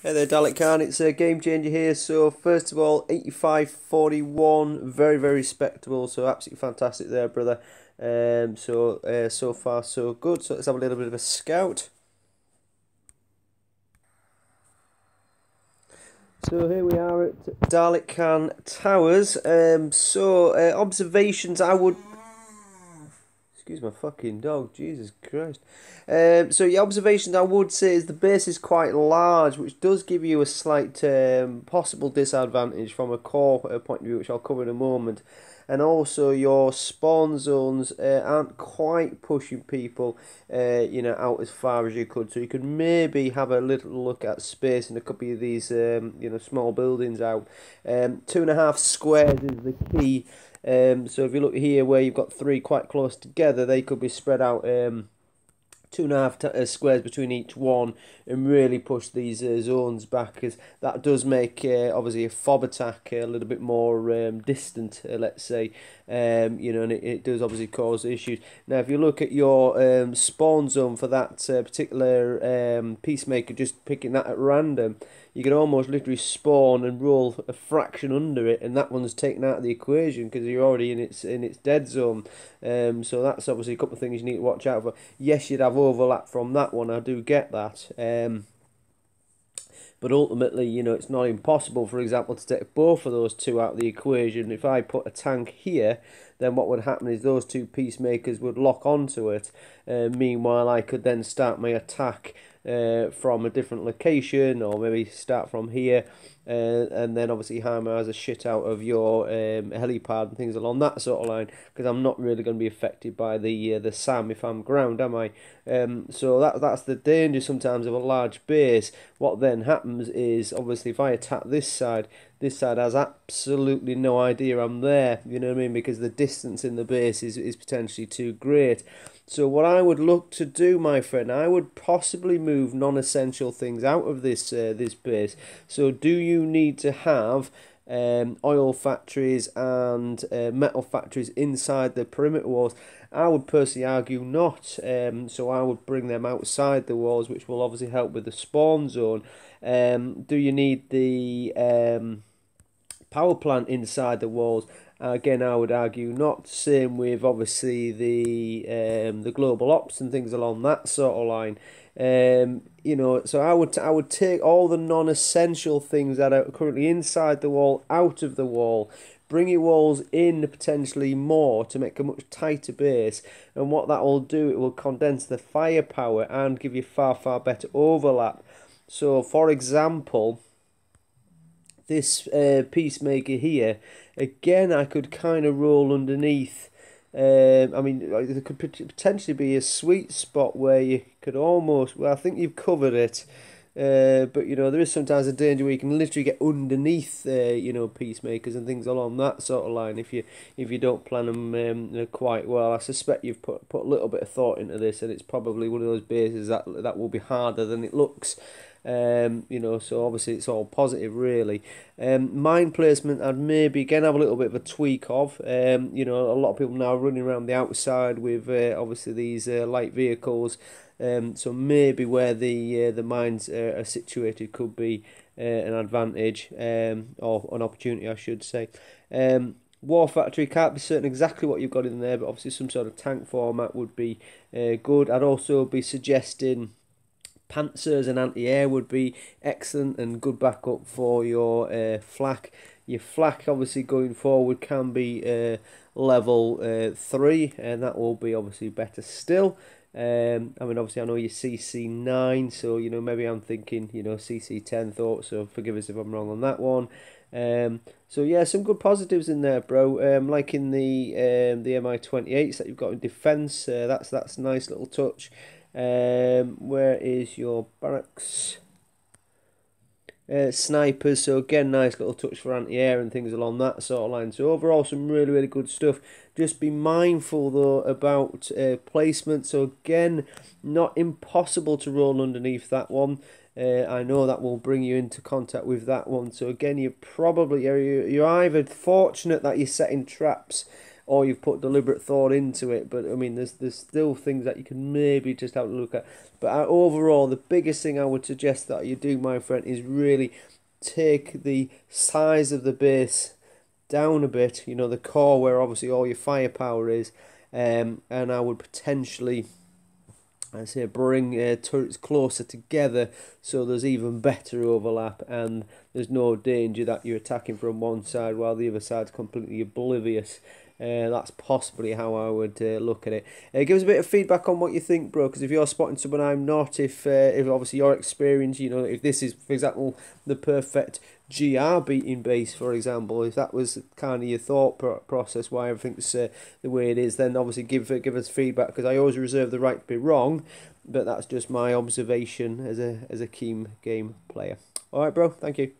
Hey there, Darlekcaan. It's a game changer here. So, first of all, 85.41, very, very respectable. So, absolutely fantastic there, brother. Um, so, uh, so far, so good. So, let's have a little bit of a scout. So, here we are at Darlekcaan Towers. Um, so, uh, observations I would Excuse my fucking dog, Jesus Christ. Um, so your observations, I would say, is the base is quite large, which does give you a slight um, possible disadvantage from a core point of view, which I'll cover in a moment. And also your spawn zones uh, aren't quite pushing people, uh, you know, out as far as you could. So you could maybe have a little look at space in a couple of these, um, you know, small buildings out. Um, two and a half squares is the key. Um, so if you look here where you've got three quite close together, they could be spread out um, two and a half uh, squares between each one and really push these uh, zones back because that does make uh, obviously a fob attack a little bit more um, distant uh, let's say um, you know and it, it does obviously cause issues now if you look at your um, spawn zone for that uh, particular um, peacemaker just picking that at random you can almost literally spawn and roll a fraction under it, and that one's taken out of the equation because you're already in its in its dead zone. Um, so that's obviously a couple of things you need to watch out for. Yes, you'd have overlap from that one. I do get that. Um, but ultimately, you know, it's not impossible, for example, to take both of those two out of the equation. If I put a tank here, then what would happen is those two peacemakers would lock onto it. Uh, meanwhile, I could then start my attack uh, from a different location or maybe start from here uh, and then obviously hammer as a shit out of your um, helipad and things along that sort of line because I'm not really going to be affected by the uh, the SAM if I'm ground am I um, so that that's the danger sometimes of a large base what then happens is obviously if I attack this side this side has absolutely no idea I'm there you know what I mean because the distance in the base is, is potentially too great so what I would look to do, my friend, I would possibly move non-essential things out of this uh, this base. So do you need to have um, oil factories and uh, metal factories inside the perimeter walls? I would personally argue not. Um, so I would bring them outside the walls, which will obviously help with the spawn zone. Um, do you need the um, power plant inside the walls? Again, I would argue not. Same with obviously the um, the global ops and things along that sort of line. Um, you know, so I would I would take all the non-essential things that are currently inside the wall out of the wall, bring your walls in potentially more to make a much tighter base. And what that will do, it will condense the firepower and give you far far better overlap. So, for example, this uh, peacemaker here again I could kind of roll underneath um, I mean there could potentially be a sweet spot where you could almost well I think you've covered it. Uh, but you know there is sometimes a danger where you can literally get underneath uh, you know peacemakers and things along that sort of line if you if you don't plan them um, quite well. I suspect you've put put a little bit of thought into this and it's probably one of those bases that that will be harder than it looks um, you know, so obviously it's all positive, really. Um, mine placement, I'd maybe again have a little bit of a tweak of. Um, you know, a lot of people now running around the outside with uh, obviously these uh, light vehicles. Um, so maybe where the uh, the mines are situated could be uh, an advantage um, or an opportunity, I should say. Um, War Factory can't be certain exactly what you've got in there, but obviously some sort of tank format would be uh, good. I'd also be suggesting Panzers and anti-air would be excellent and good backup for your uh, flak. Your flak obviously going forward can be uh, level uh, 3 and that will be obviously better still. Um, I mean, obviously, I know you're CC nine, so you know maybe I'm thinking you know CC ten thoughts. So forgive us if I'm wrong on that one. Um, so yeah, some good positives in there, bro. Um, like in the um, the Mi twenty eights that you've got in defence. Uh, that's that's a nice little touch. Um, where is your barracks? Uh, snipers, so again, nice little touch for anti-air and things along that sort of line. So overall, some really, really good stuff. Just be mindful though about uh, placement. So again, not impossible to roll underneath that one. Uh, I know that will bring you into contact with that one. So again, you're probably you're, you're either fortunate that you're setting traps or you've put deliberate thought into it. But I mean, there's there's still things that you can maybe just have a look at. But uh, overall, the biggest thing I would suggest that you do, my friend, is really take the size of the base down a bit. You know, the core where obviously all your firepower is, um, and I would potentially I say bring uh, turrets closer together so there's even better overlap and there's no danger that you're attacking from one side while the other side's completely oblivious. Uh, that's possibly how I would uh, look at it. Uh, give us a bit of feedback on what you think, bro. Because if you're spotting someone I'm not, if uh, if obviously your experience, you know, if this is, for example, the perfect GR beating base, for example, if that was kind of your thought process why everything's uh, the way it is, then obviously give give us feedback because I always reserve the right to be wrong, but that's just my observation as a as a keen game player. All right, bro. Thank you.